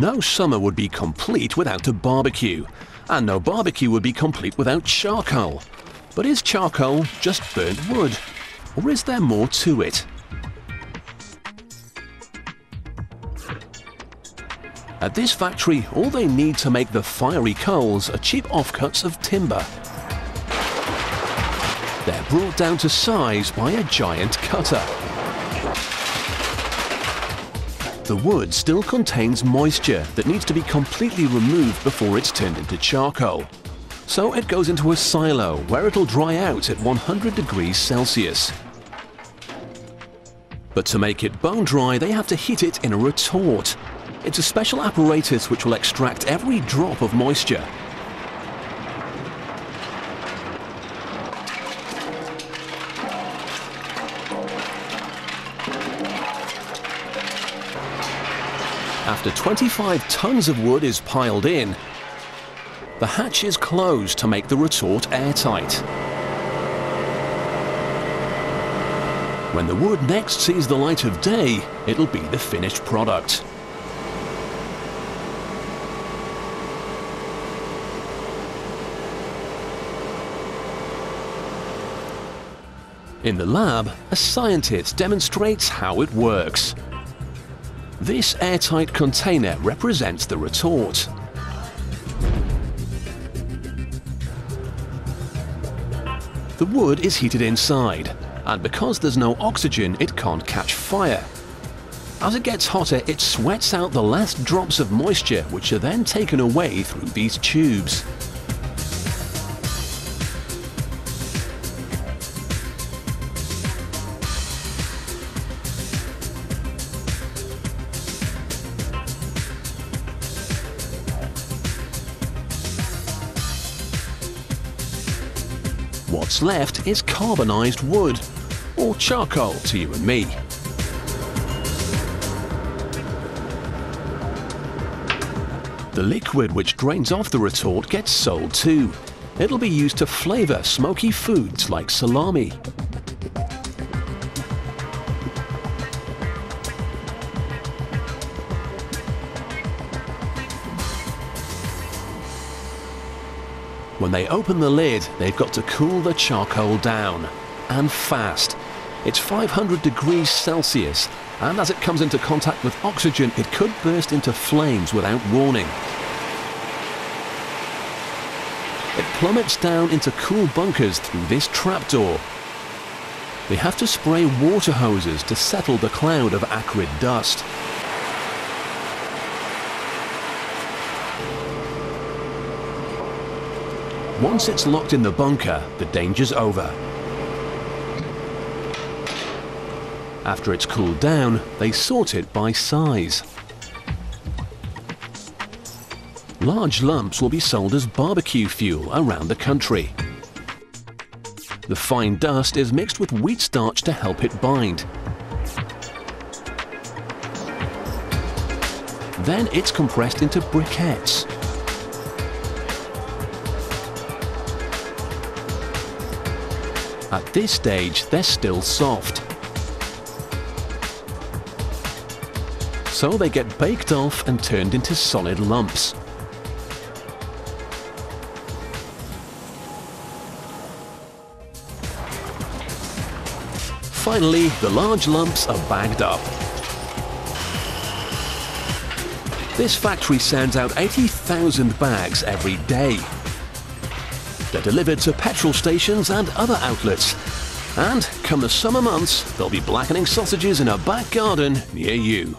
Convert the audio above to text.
No summer would be complete without a barbecue, and no barbecue would be complete without charcoal. But is charcoal just burnt wood, or is there more to it? At this factory, all they need to make the fiery coals are cheap offcuts of timber. They're brought down to size by a giant cutter. The wood still contains moisture that needs to be completely removed before it's turned into charcoal. So it goes into a silo where it'll dry out at 100 degrees Celsius. But to make it bone dry, they have to heat it in a retort. It's a special apparatus which will extract every drop of moisture After 25 tons of wood is piled in, the hatch is closed to make the retort airtight. When the wood next sees the light of day, it'll be the finished product. In the lab, a scientist demonstrates how it works. This airtight container represents the retort. The wood is heated inside, and because there's no oxygen, it can't catch fire. As it gets hotter, it sweats out the last drops of moisture, which are then taken away through these tubes. What's left is carbonized wood, or charcoal to you and me. The liquid which drains off the retort gets sold too. It'll be used to flavour smoky foods like salami. When they open the lid, they've got to cool the charcoal down. And fast. It's 500 degrees Celsius, and as it comes into contact with oxygen, it could burst into flames without warning. It plummets down into cool bunkers through this trapdoor. They have to spray water hoses to settle the cloud of acrid dust. Once it's locked in the bunker, the danger's over. After it's cooled down, they sort it by size. Large lumps will be sold as barbecue fuel around the country. The fine dust is mixed with wheat starch to help it bind. Then it's compressed into briquettes. At this stage, they're still soft. So they get baked off and turned into solid lumps. Finally, the large lumps are bagged up. This factory sends out 80,000 bags every day. They're delivered to petrol stations and other outlets. And come the summer months, they'll be blackening sausages in a back garden near you.